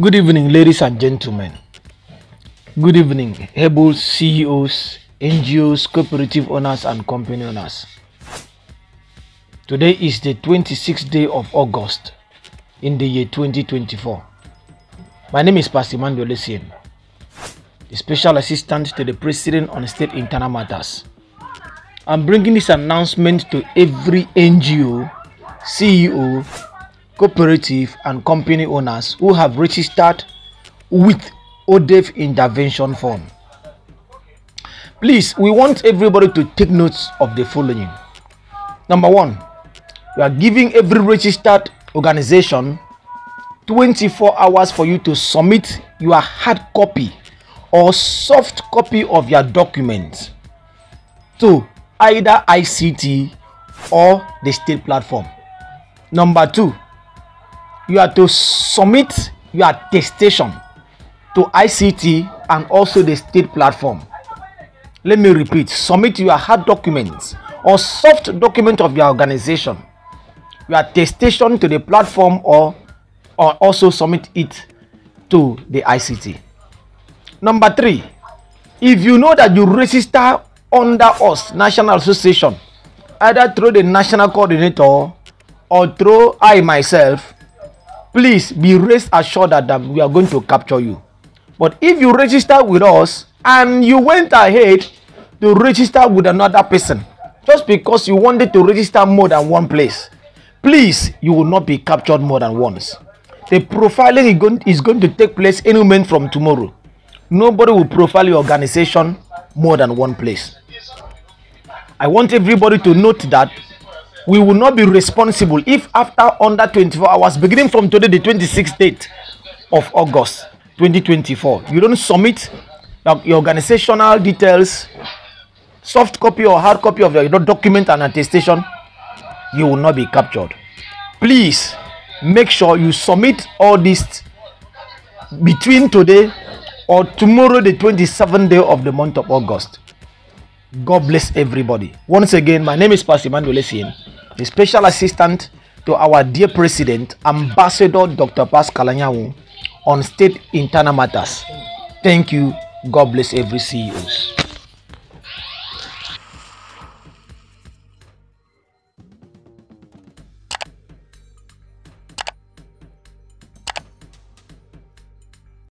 Good evening, ladies and gentlemen. Good evening, able CEOs, NGOs, cooperative owners, and company owners. Today is the 26th day of August in the year 2024. My name is Pastor Emmanuel Essien, the Special Assistant to the President on State Internal Matters. I'm bringing this announcement to every NGO, CEO, cooperative, and company owners who have registered with ODEF Intervention Fund. Please, we want everybody to take notes of the following. Number one, we are giving every registered organization 24 hours for you to submit your hard copy or soft copy of your document to either ICT or the state platform. Number two, you are to submit your attestation to ICT and also the state platform. Let me repeat submit your hard documents or soft document of your organization, your attestation to the platform, or, or also submit it to the ICT. Number three, if you know that you register under us, National Association, either through the national coordinator or through I myself, please be rest assured that, that we are going to capture you. But if you register with us and you went ahead to register with another person, just because you wanted to register more than one place, please, you will not be captured more than once. The profiling is going, is going to take place any moment from tomorrow. Nobody will profile your organization more than one place. I want everybody to note that we will not be responsible if after under 24 hours, beginning from today, the 26th date of August 2024, you don't submit your organizational details, soft copy or hard copy of your document and attestation, you will not be captured. Please make sure you submit all this between today or tomorrow, the 27th day of the month of August. God bless everybody. Once again, my name is Pastor Emmanuel Essien, the special assistant to our dear president, Ambassador Dr. Pascal Anyanwu, on state internal matters. Thank you. God bless every CEOs.